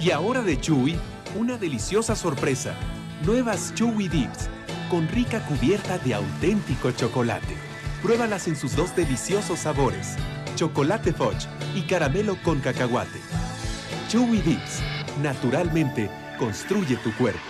Y ahora de Chewy, una deliciosa sorpresa. Nuevas Chewy Dips, con rica cubierta de auténtico chocolate. Pruébalas en sus dos deliciosos sabores, chocolate fudge y caramelo con cacahuate. Chewy Dips, naturalmente, construye tu cuerpo.